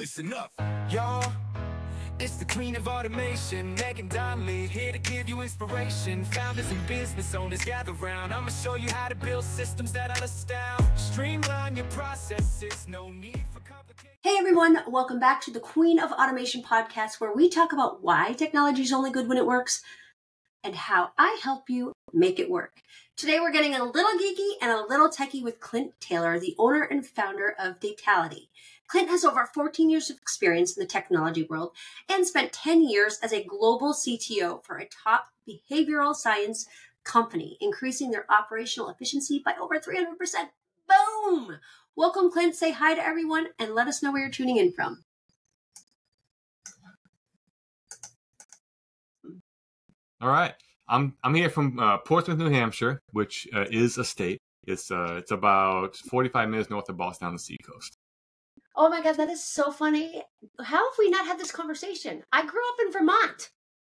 listen up. Y'all, it's the queen of automation, Megan Donnelly, here to give you inspiration. Founders and business owners gather round. I'ma show you how to build systems that'll astound. Streamline your processes, no need for complicated. Hey everyone, welcome back to the Queen of Automation podcast, where we talk about why technology is only good when it works and how I help you make it work. Today we're getting a little geeky and a little techie with Clint Taylor, the owner and founder of Datality. Clint has over 14 years of experience in the technology world and spent 10 years as a global CTO for a top behavioral science company, increasing their operational efficiency by over 300%. Boom! Welcome, Clint. Say hi to everyone and let us know where you're tuning in from. All right. I'm I'm here from uh, Portsmouth, New Hampshire, which uh, is a state. It's uh, it's about 45 minutes north of Boston on the seacoast. Oh my God, that is so funny. How have we not had this conversation? I grew up in Vermont.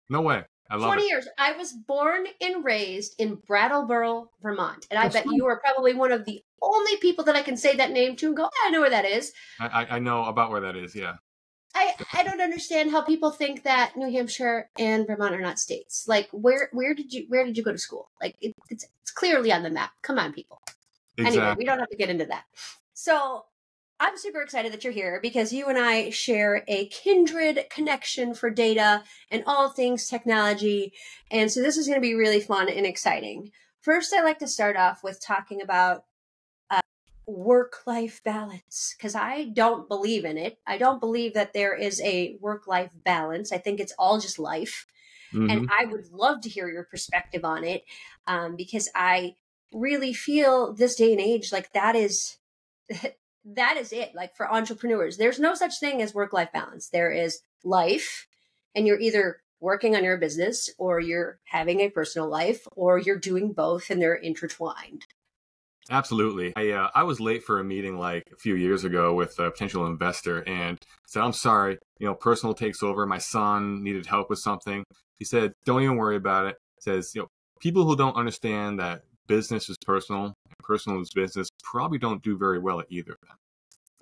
No way. I love 20 it. years. I was born and raised in Brattleboro, Vermont. And I bet fun. you are probably one of the only people that I can say that name to and go, "Yeah, I know where that is. I, I I know about where that is. Yeah. I, I don't understand how people think that New Hampshire and Vermont are not states. Like where where did you where did you go to school? Like it, it's it's clearly on the map. Come on, people. Exactly. Anyway, we don't have to get into that. So I'm super excited that you're here because you and I share a kindred connection for data and all things technology. And so this is going to be really fun and exciting. First, I like to start off with talking about uh, work life balance because I don't believe in it. I don't believe that there is a work life balance. I think it's all just life Mhm. and I would love to hear your perspective on it um, because I really feel this day and age like that is that is it. Like for entrepreneurs, there's no such thing as work life balance. There is life, and you're either working on your business or you're having a personal life or you're doing both and they're intertwined. Absolutely. I uh, I was late for a meeting like a few years ago with a potential investor and said, "I'm sorry, you know, personal takes over. My son needed help with something." He said, "Don't even worry about it." Says, "You know, people who don't understand that business is personal and personal is business probably don't do very well at either of them."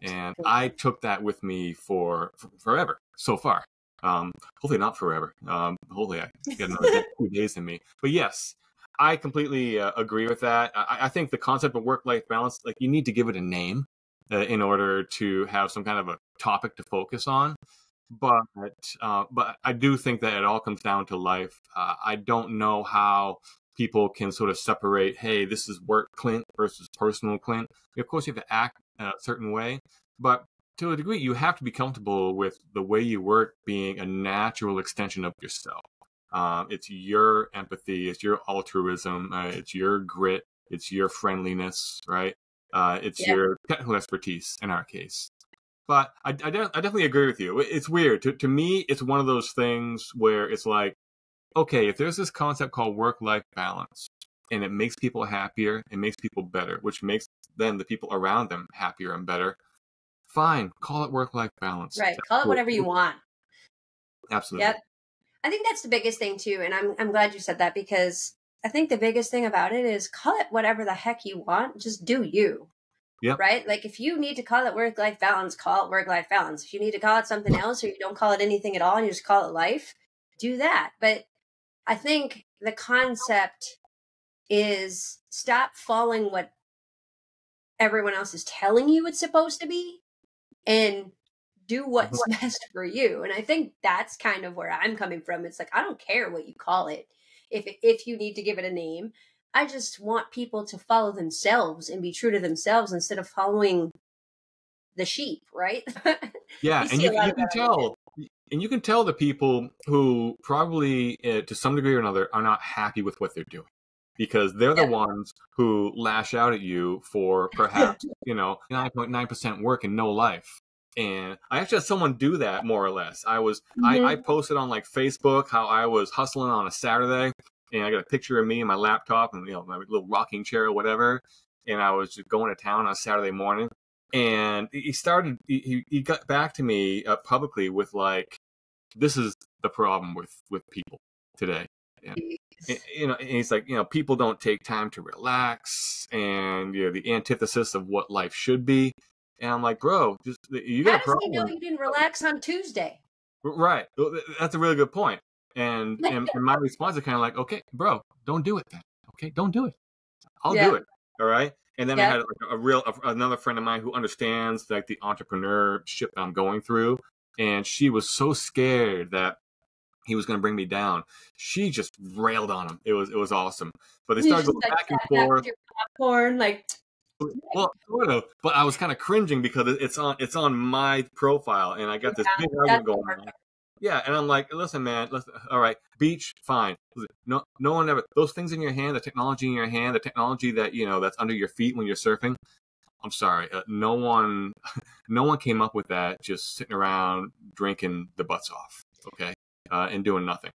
And I took that with me for, for forever so far. Um, hopefully not forever. Um, hopefully I get another two days in me. But yes, I completely uh, agree with that. I, I think the concept of work-life balance, like you need to give it a name uh, in order to have some kind of a topic to focus on. But uh, but I do think that it all comes down to life. Uh, I don't know how people can sort of separate. Hey, this is work Clint versus personal Clint. Of course, you have to act a certain way, but to a degree, you have to be comfortable with the way you work being a natural extension of yourself. Um, it's your empathy, it's your altruism, uh, it's your grit, it's your friendliness, right? Uh, it's Yeah. your technical expertise in our case. But I, I, de- I definitely agree with you. It's weird. To, to me, it's one of those things where it's like, okay, if there's this concept called work life balance and it makes people happier, it makes people better, which makes then the people around them happier and better, fine, call it work life balance. Right. Call it whatever you want. Absolutely. Yep. I think that's the biggest thing too, and I'm I'm glad you said that because I think the biggest thing about it is call it whatever the heck you want, just do you. Yep. Right? Like if you need to call it work life balance, call it work life balance. If you need to call it something else or you don't call it anything at all and you just call it life, do that. But I think the concept is stop following what everyone else is telling you it's supposed to be and do mm-hmm. what's best for you. And I think that's kind of where I'm coming from. It's like I don't care what you call it. If if you need to give it a name, I just want people to follow themselves and be true to themselves instead of following the sheep, right? Yeah, and you, you can tell, and you can tell the people who probably, uh, to some degree or another, are not happy with what they're doing because they're the ones who lash out at you for perhaps you know nine point nine percent work and no life. And I actually had someone do that more or less. I was I, I posted on like Facebook how I was hustling on a Saturday, and I got a picture of me and my laptop and you know my little rocking chair or whatever, and I was just going to town on a Saturday morning and he started he, he got back to me uh, publicly with like this is the problem with with people today and, you know and he's like you know people don't take time to relax and you know the antithesis of what life should be And I'm like, bro, just you got How a does he know you didn't relax on Tuesday? Right. That's a really good point. And and, and my response is kind of like, okay, bro, don't do it then. Okay, don't do it. I'll Yeah. do it. All right. And then I had like a real a, another friend of mine who understands like the entrepreneurship I'm going through, and she was so scared that he was going to bring me down. She just railed on him. It was it was awesome. But they You started going like, back and sat down with forth. popcorn, like Well, sort of, but I was kind of cringing because it's on it's on my profile, and I got this Yeah, big argument going on. Yeah, and I'm like, listen, man, listen, all right, beach, fine. No, no one ever those things in your hand, the technology in your hand, the technology that you know that's under your feet when you're surfing. I'm sorry, uh, no one, no one came up with that. Just sitting around drinking the butts off, okay, uh, and doing nothing.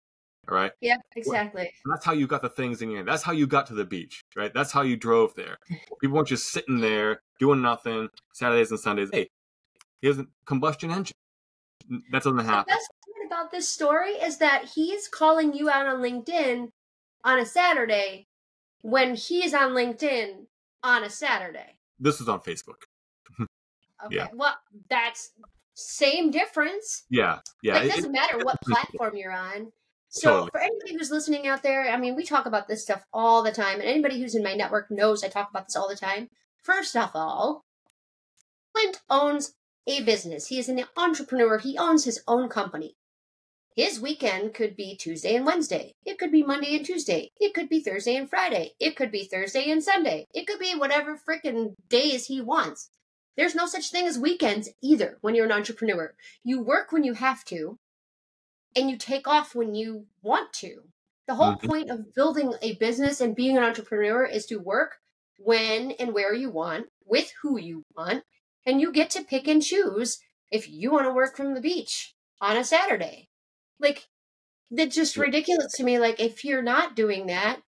All right, yeah, exactly. that's how you got the things in your hand. That's how you got to the beach, right? That's how you drove there. People weren't just sitting there doing nothing Saturdays and Sundays. Hey, here's a combustion engine. That doesn't The happen. part about this story is that he's calling you out on LinkedIn on a Saturday when he's on LinkedIn on a Saturday. This is on Facebook. Okay. Yeah. Well, that's same difference. Yeah, yeah. it it- doesn't matter what platform you're on. So Totally. for anybody who's listening out there, I mean, we talk about this stuff all the time, and anybody who's in my network knows I talk about this all the time. First of all, Clint owns a business. He is an entrepreneur. He owns his own company. His weekend could be Tuesday and Wednesday. It could be Monday and Tuesday. It could be Thursday and Friday. It could be Thursday and Sunday. It could be whatever frickin' days he wants. There's no such thing as weekends either when you're an entrepreneur. You work when you have to, and you take off when you want to. The whole Mhm. point of building a business and being an entrepreneur is to work when and where you want, with who you want, and you get to pick and choose if you want to work from the beach on a Saturday. Like, that's just ridiculous to me. Like, if you're not doing that,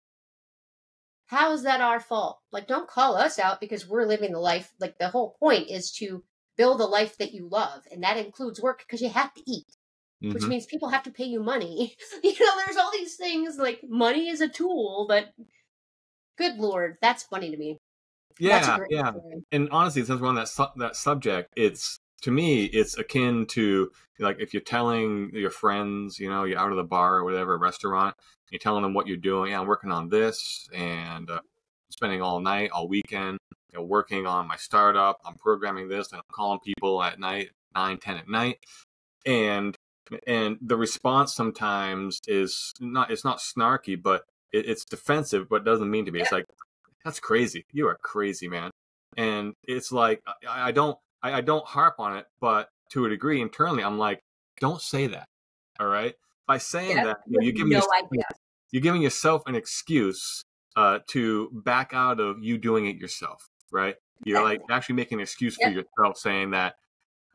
how is that our fault? Like, don't call us out because we're living the life. Like, the whole point is to build a life that you love, and that includes work because you have to eat which Mhm. means people have to pay you money. you know, there's all these things like money is a tool, but good lord, that's funny to me. yeah, yeah. story. And honestly, since we're on that su- that subject, it's to me, it's akin to like if you're telling your friends, you know, you're out of the bar or whatever restaurant, you're telling them what you're doing. Yeah, I'm working on this and uh, spending all night, all weekend, you know, working on my startup. I'm programming this and I'm calling people at night, nine, ten at night, and and the response sometimes is not it's not snarky, but it, it's defensive, but doesn't mean to be. It's like that's crazy. You are crazy, man. And it's like I, I don't I, I don't harp on it, but to a degree internally, I'm like, don't say that. All right. By saying Yeah, that, you're giving no yourself, you're giving yourself an excuse uh, to back out of you doing it yourself, right? You're like actually making an excuse for yourself, saying that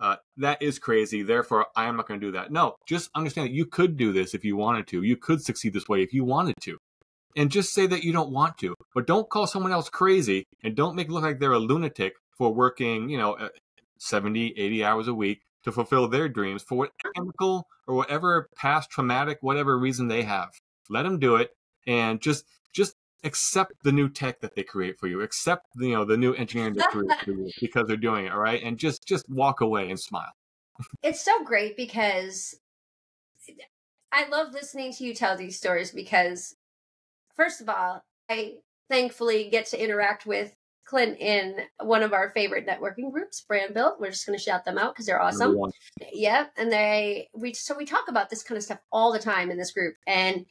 uh, that is crazy. Therefore, I am not going to do that. No, just understand that you could do this if you wanted to. You could succeed this way if you wanted to. And just say that you don't want to. But don't call someone else crazy and don't make it look like they're a lunatic for working, you know, uh, 70, 80 hours a week to fulfill their dreams for what chemical or whatever past traumatic, whatever reason they have. Let them do it and just, just accept the new tech that they create for you. Accept, you know, the new engineering they create for you because they're doing it. All right. And just, just walk away and smile. It's so great because I love listening to you tell these stories because, first of all, I thankfully get to interact with Clint in one of our favorite networking groups, Brand Built. We're just going to shout them out because they're awesome. Yeah, and they we so we talk about this kind of stuff all the time in this group, and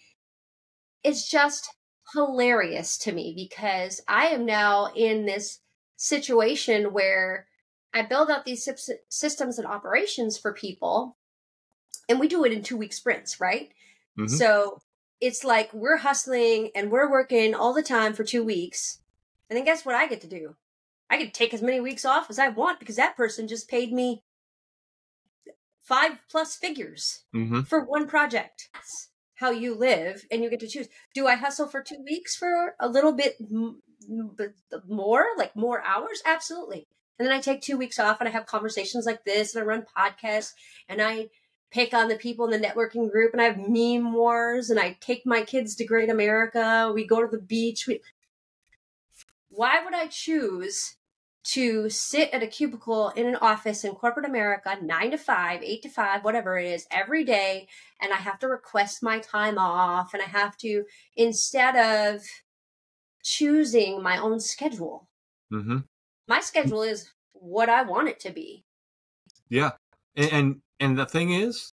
it's just hilarious to me because I am now in this situation where I build out these systems and operations for people, and we do it in two week sprints, right? Mhm. So it's like we're hustling and we're working all the time for two weeks, and then guess what I get to do? I to take as many weeks off as I want because that person just paid me five plus figures Mhm. for one project. That's how you live, and you get to choose. Do I hustle for two weeks for a little bit m- m- b- more, like more hours? Absolutely. And then I take two weeks off and I have conversations like this, and I run podcasts, and I pick on the people in the networking group, and I have meme wars, and I take my kids to Great America. We go to the beach. We... Why would I choose to sit at a cubicle in an office in corporate America, nine to five, eight to five, whatever it is, every day. And I have to request my time off. And I have to, instead of choosing my own schedule, Mm-hmm. my schedule is what I want it to be. Yeah, and, and and the thing is,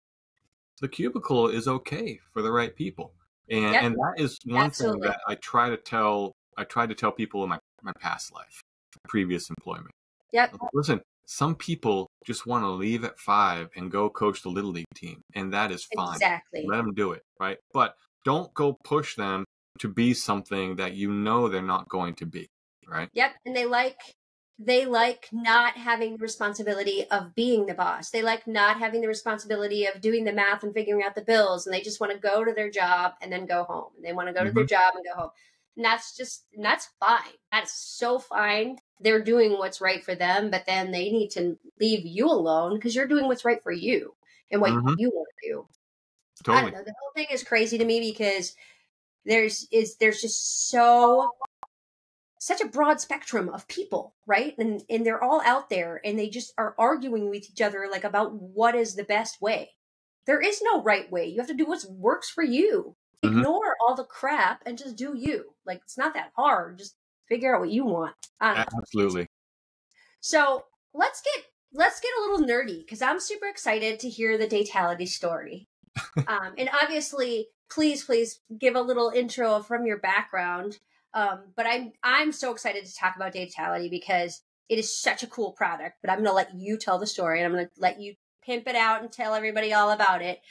the cubicle is okay for the right people, and Yep. and that is one Absolutely. thing that I try to tell. I try to tell people in my my past life, previous employment. Yep. Listen, some people just want to leave at five and go coach the little league team, and that is fine. Exactly. Let them do it, right? But don't go push them to be something that you know they're not going to be, right? Yep. And they like they like not having the responsibility of being the boss. They like not having the responsibility of doing the math and figuring out the bills. And they just want to go to their job and then go home. And they want to go to their mm-hmm. job and go home. And that's just and that's fine. That's so fine. They're doing what's right for them, but then they need to leave you alone because you're doing what's right for you and what Mhm. you want to do. I Totally. don't know. The whole thing is crazy to me because there's is there's just so such a broad spectrum of people, right? And and they're all out there and they just are arguing with each other like about what is the best way. There is no right way. You have to do what works for you. Mhm. Ignore all the crap and just do you. Like it's not that hard. Just figure out what you want. Absolutely. So let's get let's get a little nerdy because I'm super excited to hear the datality story. um, and obviously, please, please give a little intro from your background. Um, but I'm I'm so excited to talk about datality because it is such a cool product. But I'm going to let you tell the story, and I'm going to let you pimp it out and tell everybody all about it.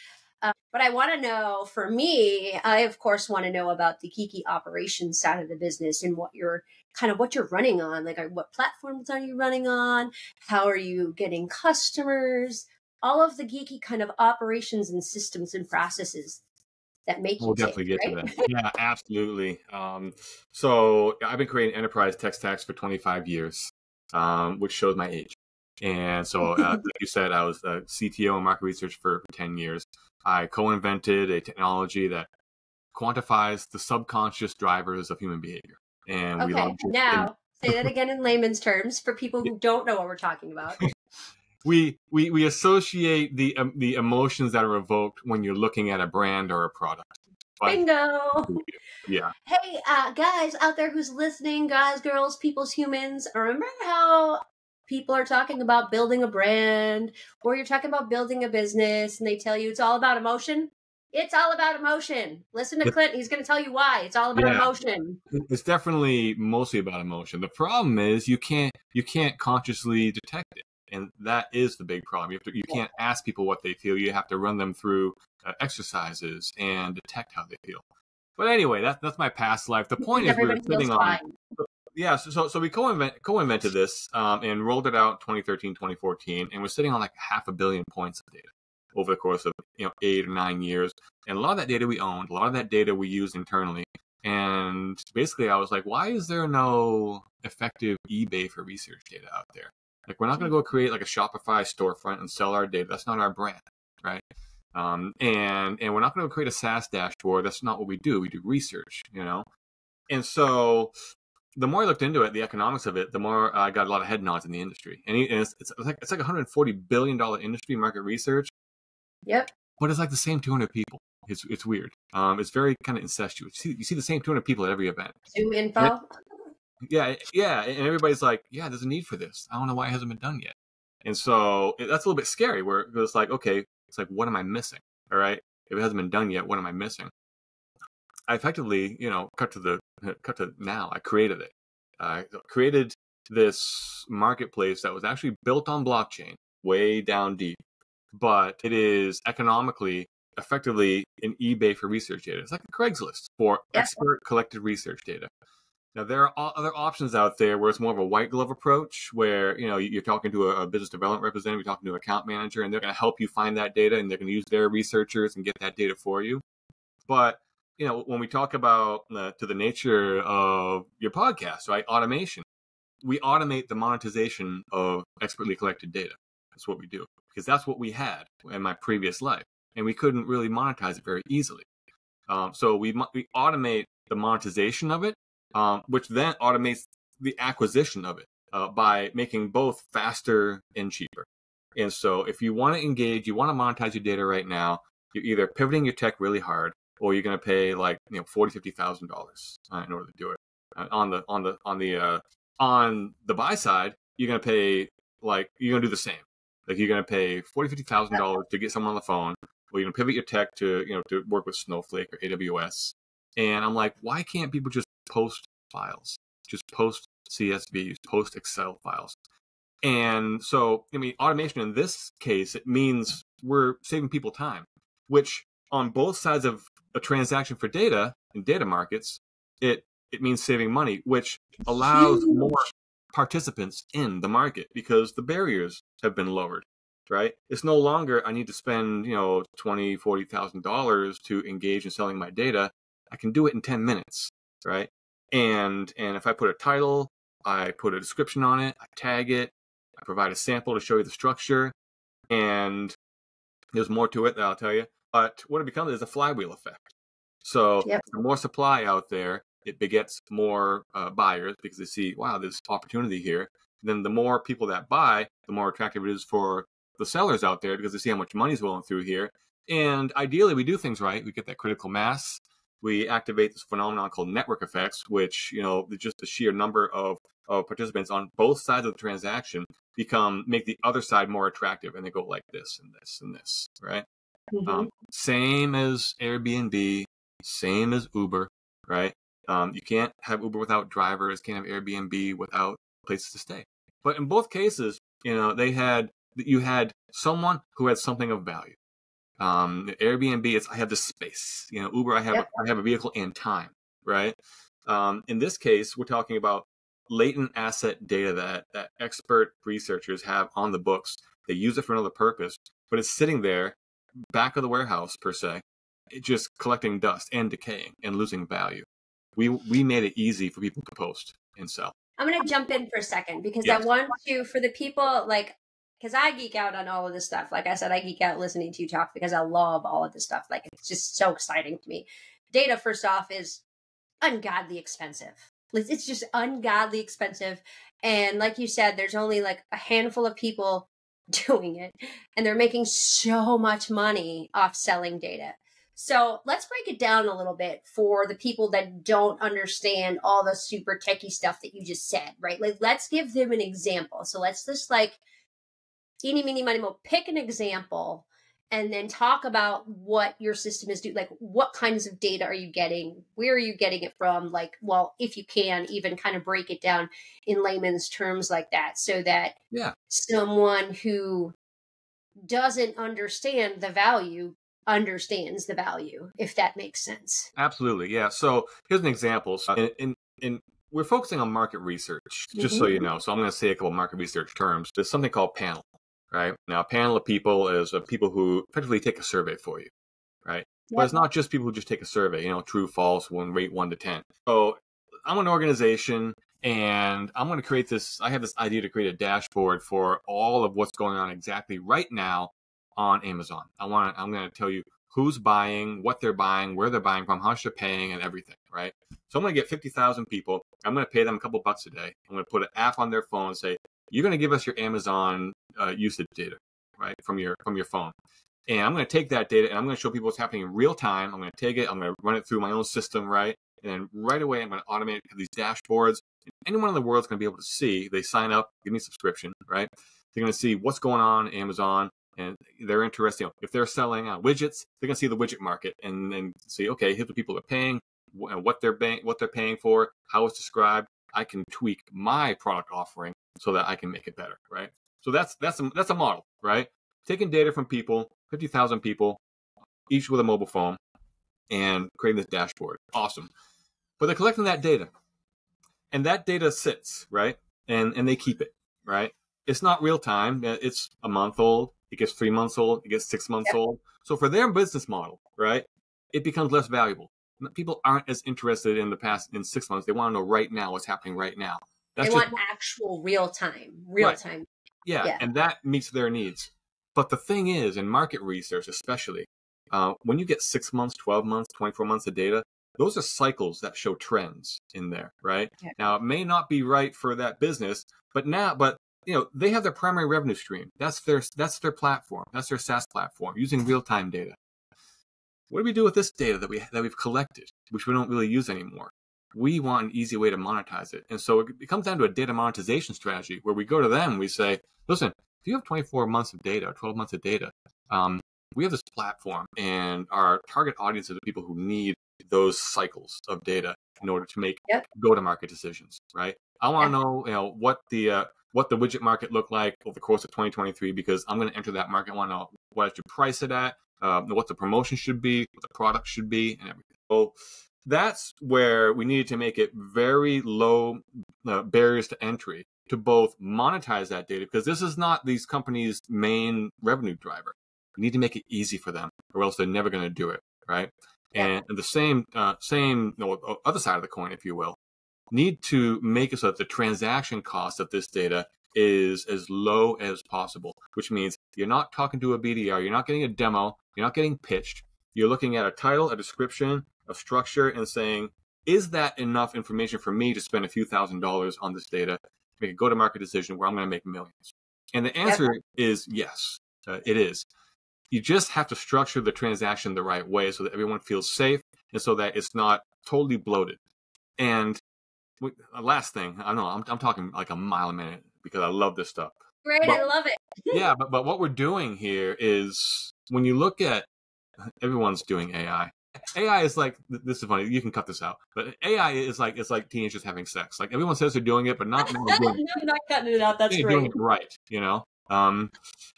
Um, but I want to know, for me, I of course want to know about the geeky operations side of the business and what you're kind of what you're running on. Like, uh, what platforms are you running on? How are you getting customers? All of the geeky kind of operations and systems and processes that make you We'll definitely get right? to that. Yeah, absolutely. Um, so I've been creating enterprise tech stacks for 25 years, um, which shows my age. And so, uh, like you said, I was a CTO and market research for 10 years. I co-invented a technology that quantifies the subconscious drivers of human behavior. And we launched it in- now say that again in layman's terms for people who don't know what we're talking about. we we we associate the um, the emotions that are evoked when you're looking at a brand or a product. By- Bingo! yeah. Hey, uh, guys out there who's listening, guys, girls, peoples, humans, remember how people are talking about building a brand or you're talking about building a business and they tell you it's all about emotion? It's all about emotion. Listen to Clint. He's going to tell you why. It's all about Yeah. emotion. It's definitely mostly about emotion. The problem is you can't you can't consciously detect it, and that is the big problem. You have to you can't ask people what they feel. You have to run them through uh, exercises and detect how they feel. But anyway, that's that's my past life. The point is we were sitting on fine. Yeah so so, so we co-invent, co-invented this um, and rolled it out 2013 2014 and we're sitting on like half a billion points of data over the course of you know eight or nine years and a lot of that data we owned a lot of that data we used internally and basically i was like why is there no effective ebay for research data out there like we're not going to go create like a shopify storefront and sell our data that's not our brand right um, and and we're not going to create a SaaS dashboard. That's not what we do. We do research, you know. And so the more I looked into it, the economics of it, the more I got a lot of head nods in the industry. And, it's, it's like it's like 140 billion dollar industry market research, Yep. but it's like the same 200 people. It's it's weird. Um, it's very kind of incestuous. You see, you see the same 200 people at every event. ZoomInfo. Yeah, yeah, and everybody's like, "Yeah, there's a need for this. I don't know why it hasn't been done yet." And so it, that's a little bit scary. Where it's like, okay, it's like, what am I missing? All right, if it hasn't been done yet, what am I missing? I effectively, you know, cut to the cut to now. I created it. I created this marketplace that was actually built on blockchain, way down deep, but it is economically effectively an eBay for research data. It's like a Craigslist for Yeah. expert collected research data. Now there are other options out there where it's more of a white glove approach, where you know you're talking to a, a business development representative, you're talking to an account manager, and they're going to help you find that data, and they're going to use their researchers and get that data for you. But you know when we talk about to the nature of your podcast, right? Automation, we automate the monetization of expertly collected data. That's what we do because that's what we had in my previous life, and we couldn't really monetize it very easily. Um, so we we automate the monetization of it um, which then automates the acquisition of it. uh, by making both faster and cheaper. And so, if you want to engage, you want to monetize your data right now, you're either pivoting your tech really hard, or you're going to pay like you know forty, fifty thousand dollars uh, in order to do it. Uh, on the on the on the uh, on the buy side, you're going to pay like you're going to do the same. Like you're going to pay forty, fifty thousand dollars to get someone on the phone, or you're going to pivot your tech to you know to work with Snowflake or AWS. And I'm like, why can't people just post files? Just post CSVs, post Excel files. And so, I mean, automation in this case, it means we're saving people time, which on both sides of a transaction for data in data markets, it it means saving money, which allows Huge. more participants in the market because the barriers have been lowered. Right? It's no longer I need to spend, you know, twenty, forty thousand dollars to engage in selling my data. I can do it in ten minutes, right? And and if I put a title, I put a description on it, I tag it, I provide a sample to show you the structure, and there's more to it that I'll tell you. But what it becomes is a flywheel effect. So yep. the more supply out there, it begets more uh, buyers because they see, wow, there's opportunity here. then the more people that buy, the more attractive it is for the sellers out there because they see how much money's flowing through here. And ideally, we do things right. We get that critical mass. We activate this phenomenon called network effects, which you know, just the sheer number of of participants on both sides of the transaction become make the other side more attractive and they go like this and this and this right mm-hmm. um, same as airbnb same as uber right um, you can't have uber without drivers can't have airbnb without places to stay but in both cases you know they had you had someone who had something of value um, airbnb it's i have this space you know uber i have yep. i have a vehicle and time right um, in this case we're talking about latent asset data that, that expert researchers have on the books. They use it for another purpose, but it's sitting there back of the warehouse per se, just collecting dust and decaying and losing value. We we made it easy for people to post and sell. I'm going to jump in for a second because yes. I want to for the people like because I geek out on all of this stuff. Like I said, I geek out listening to you talk because I love all of this stuff. Like it's just so exciting to me. Data, first off, is ungodly expensive. It's just ungodly expensive. And like you said, there's only like a handful of people doing it, and they're making so much money off selling data. So let's break it down a little bit for the people that don't understand all the super techie stuff that you just said, right? Like, let's give them an example. So let's just like, eeny, meeny, money, mo, pick an example and then talk about what your system is doing like what kinds of data are you getting? Where are you getting it from? Like well if you can even kind of break it down in layman's terms like that so that yeah. someone who doesn't understand the value understands the value if that makes sense. Absolutely yeah. So here's an example. So in, in, in we're focusing on market research just mm-hmm. so you know. So i'm going to say a couple market research terms. There's something called panel right? Now, a panel of people is of people who effectively take a survey for you, right? Yep. But it's not just people who just take a survey, you know, true, false, one rate one to 10. So I'm an organization and I'm going to create this. I have this idea to create a dashboard for all of what's going on exactly right now on Amazon. I want to, I'm going to tell you who's buying, what they're buying, where they're buying from, how much they're paying, and everything, right? So I'm going to get 50,000 people. I'm going to pay them a couple bucks a day. I'm going to put an app on their phone and say, you're going to give us your Amazon uh, usage data, right, from your from your phone. And I'm going to take that data and I'm going to show people what's happening in real time. I'm going to take it, I'm going to run it through my own system, right? And then right away, I'm going to automate these dashboards. Anyone in the world is going to be able to see. They sign up, give me a subscription, right? They're going to see what's going on Amazon, and they're interested. You know, if they're selling uh, widgets, they're going to see the widget market and then see, okay, here's what people are paying, what they're paying, what they're paying for, how it's described. I can tweak my product offering so that I can make it better, right? So that's that's a, that's a model, right? Taking data from people, fifty thousand people, each with a mobile phone, and creating this dashboard. Awesome. But they're collecting that data, and that data sits right, and and they keep it right. It's not real time. Uh, it's a month old. It gets three months old. It gets six months old. So for their business model, right, it becomes less valuable. People aren't as interested in the past in six months. They want to know right now what's happening right now. That's they just, want actual real time, real right. time. Yeah, yeah, and that meets their needs. But the thing is, in market research especially, uh, when you get six months, 12 months, 24 months of data, those are cycles that show trends in there, right? Yeah. Now, it may not be right for that business, but now, but you know, they have their primary revenue stream. That's their that's their platform. That's their SaaS platform using real time data. What do we do with this data that we that we've collected, which we don't really use anymore? We want an easy way to monetize it, and so it, comes down to a data monetization strategy where we go to them. We say, listen, if you have 24 months of data, 12 months of data, um, we have this platform, and our target audience are the people who need those cycles of data in order to make Yep. go-to-market decisions. Right? I want to Yeah. know, you know, what the uh, what the widget market looked like over the course of 2023 because I'm going to enter that market. I want to know what I should price it at, um, what the promotion should be, what the product should be, and everything. So that's where we needed to make it very low uh, barriers to entry to both monetize that data because this is not these companies' main revenue driver. We need to make it easy for them, or else they're never going to do it, right? And the same, uh, same, no, other side of the coin, if you will, need to make it so that the transaction cost of this data is as low as possible, which means you're not talking to a BDR, you're not getting a demo, you're not getting pitched. You're looking at a title, a description, a structure, and saying, is that enough information for me to spend a few thousand dollars on this data to make a go to market decision where I'm going to make millions? And the answer is yes, uh, it is. You just have to structure the transaction the right way so that everyone feels safe and so that it's not totally bloated. And w- uh, last thing, I know I'm, I'm talking like a mile a minute because I love this stuff. Great, I love it. yeah, but, but what we're doing here is when you look at everyone's doing AI. AI is like this is funny. You can cut this out, but AI is like it's like teenagers having sex. Like everyone says they're doing it, but not no doing it. Not cutting it out. That's They're great. doing it right, you know. Um,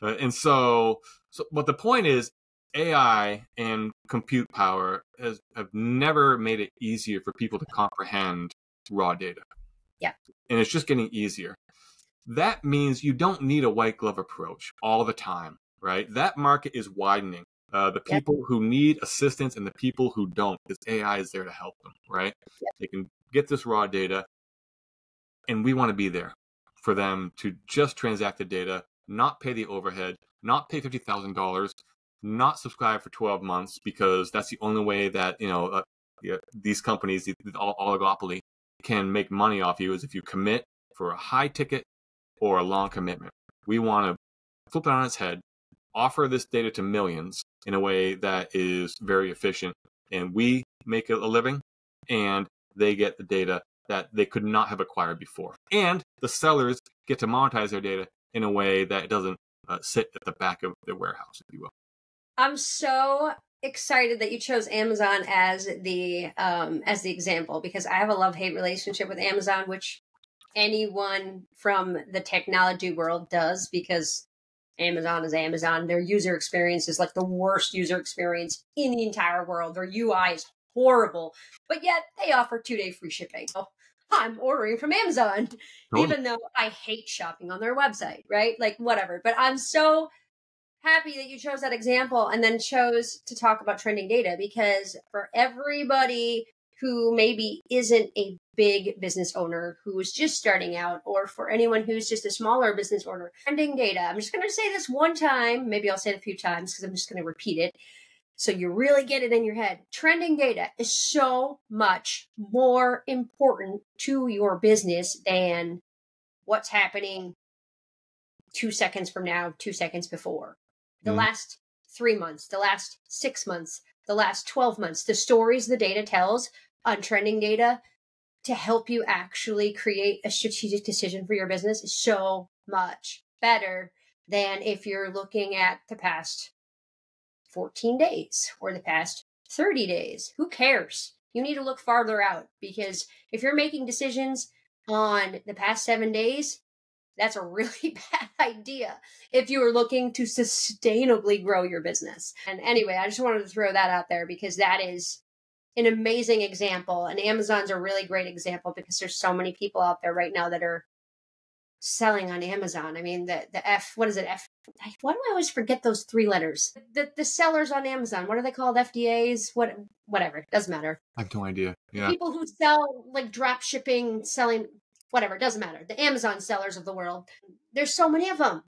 uh, and so, so, but the point is, AI and compute power has have never made it easier for people to comprehend raw data. Yeah. and it's just getting easier. That means you don't need a white glove approach all the time, right? That market is widening. Uh, the Yep. people who need assistance and the people who don't, because AI is there to help them, right? Yep. They can get this raw data, and we want to be there for them to just transact the data, not pay the overhead, not pay fifty thousand dollars, not subscribe for twelve months because that's the only way that you know uh, yeah, these companies, the the oligopoly, can make money off you is if you commit for a high ticket or a long commitment. We want to flip it on its head, offer this data to millions in a way that is very efficient, and we make a living, and they get the data that they could not have acquired before. And the sellers get to monetize their data in a way that doesn't uh, sit at the back of their warehouse, if you will. I'm so excited that you chose Amazon as the um as the example because I have a love hate relationship with Amazon, which anyone from the technology world does because Amazon is Amazon. Their user experience is like the worst user experience in the entire world. Their UI is horrible, but yet they offer two day free shipping. So I'm ordering from Amazon, even though I hate shopping on their website, right? Like, whatever. But I'm so happy that you chose that example and then chose to talk about trending data because for everybody who maybe isn't a big business owner who is just starting out, or for anyone who's just a smaller business owner, trending data. I'm just going to say this one time. Maybe I'll say it a few times because I'm just going to repeat it. So you really get it in your head. Trending data is so much more important to your business than what's happening two seconds from now, two seconds before. The Mhm. last three months, the last six months, the last 12 months, the stories the data tells on trending data to help you actually create a strategic decision for your business is so much better than if you're looking at the past 14 days or the past 30 days. Who cares? You need to look farther out because if you're making decisions on the past seven days, that's a really bad idea if you are looking to sustainably grow your business. And anyway, I just wanted to throw that out there because that is an amazing example. And Amazon's a really great example because there's so many people out there right now that are selling on Amazon. I mean, the the F, what is it? F. Why do I always forget those three letters? The the sellers on Amazon. What are they called? FDAs. What? Whatever. Doesn't matter. I have no idea. Yeah. People who sell like drop shipping, selling whatever. Doesn't matter. The Amazon sellers of the world. There's so many of them.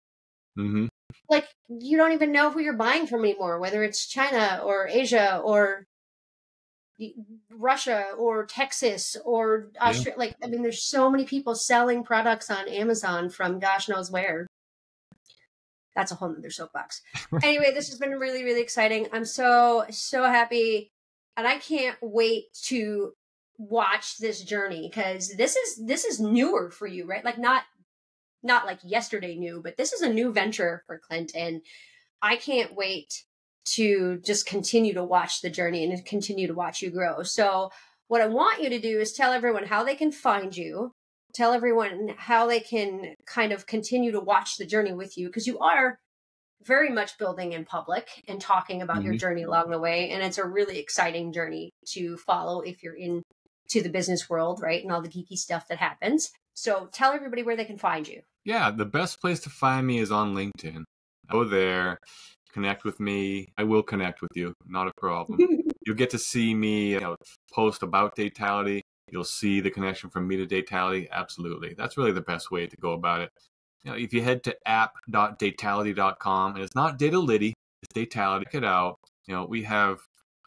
hmm Like you don't even know who you're buying from anymore, whether it's China or Asia or Russia or Texas or Australia. Yeah. Like, I mean, there's so many people selling products on Amazon from gosh knows where. That's a whole nother soapbox. anyway, this has been really, really exciting. I'm so, so happy. And I can't wait to watch this journey because this is this is newer for you, right? Like not not like yesterday new, but this is a new venture for Clint and I can't wait to just continue to watch the journey and continue to watch you grow. So, what I want you to do is tell everyone how they can find you, tell everyone how they can kind of continue to watch the journey with you because you are very much building in public and talking about mm-hmm. your journey along the way and it's a really exciting journey to follow if you're in to the business world right and all the geeky stuff that happens so tell everybody where they can find you yeah the best place to find me is on linkedin go there connect with me. I will connect with you, not a problem. You'll get to see me you know, post about Datality. You'll see the connection from me to Datality. Absolutely. That's really the best way to go about it. You know, if you head to app.datality.com, and it's not Datality, it's Datality, check it out. You know, we have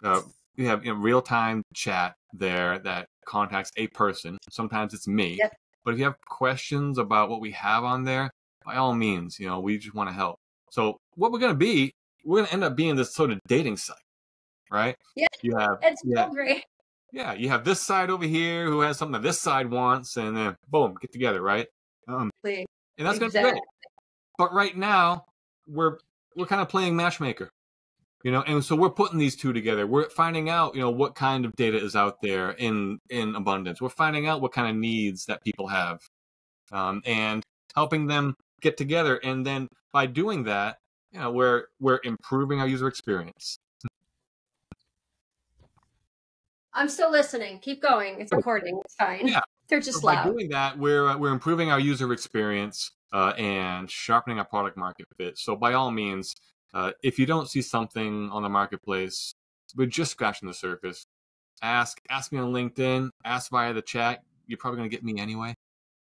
uh, we have you know, real time chat there that contacts a person. Sometimes it's me. Yep. But if you have questions about what we have on there, by all means, you know, we just want to help. So what we're going to be, we're going to end up being this sort of dating site, right? Yeah. You have it's yeah, so great. Yeah, you have this side over here who has something that this side wants, and then boom, get together, right? Um, and that's going to be great. But right now, we're we're kind of playing matchmaker, you know, and so we're putting these two together. We're finding out, you know, what kind of data is out there in in abundance. We're finding out what kind of needs that people have, um, and helping them get together. And then by doing that, you know, we're we're improving our user experience. I'm still listening. Keep going. It's recording. It's fine. Yeah. They're just so loud. By doing that, we're uh, we're improving our user experience uh, and sharpening our product market fit. So by all means, uh, if you don't see something on the marketplace, we're just scratching the surface. Ask ask me on LinkedIn. Ask via the chat. You're probably going to get me anyway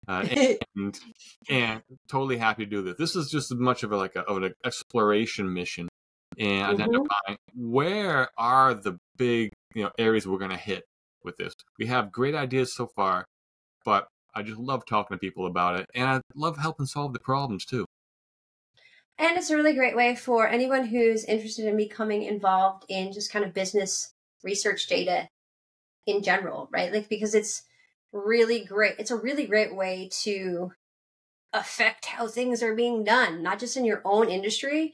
uh, and, and totally happy to do this. This is just as much of a like a, of an exploration mission and mm-hmm. identifying where are the big you know areas we're going to hit with this. We have great ideas so far, but I just love talking to people about it, and I love helping solve the problems too. And it's a really great way for anyone who's interested in becoming involved in just kind of business research data in general, right? Like because it's really great. It's a really great way to affect how things are being done, not just in your own industry,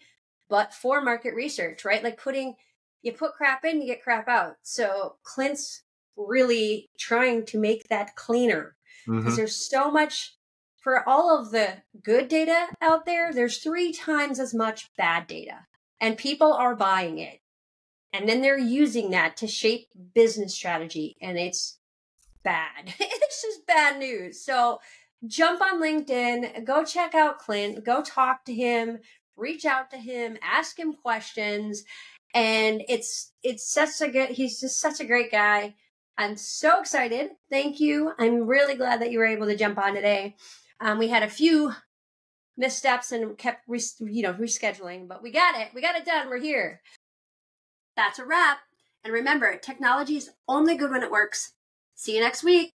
but for market research, right? Like putting, you put crap in, you get crap out. So Clint's really trying to make that cleaner because mm-hmm. there's so much for all of the good data out there, there's three times as much bad data, and people are buying it. And then they're using that to shape business strategy. And it's bad. it's just bad news. So jump on LinkedIn, go check out Clint, go talk to him, reach out to him, ask him questions. And it's it's such a good he's just such a great guy. I'm so excited. Thank you. I'm really glad that you were able to jump on today. Um, we had a few missteps and kept you know rescheduling, but we got it. We got it done. We're here. That's a wrap. And remember, technology is only good when it works. See you next week.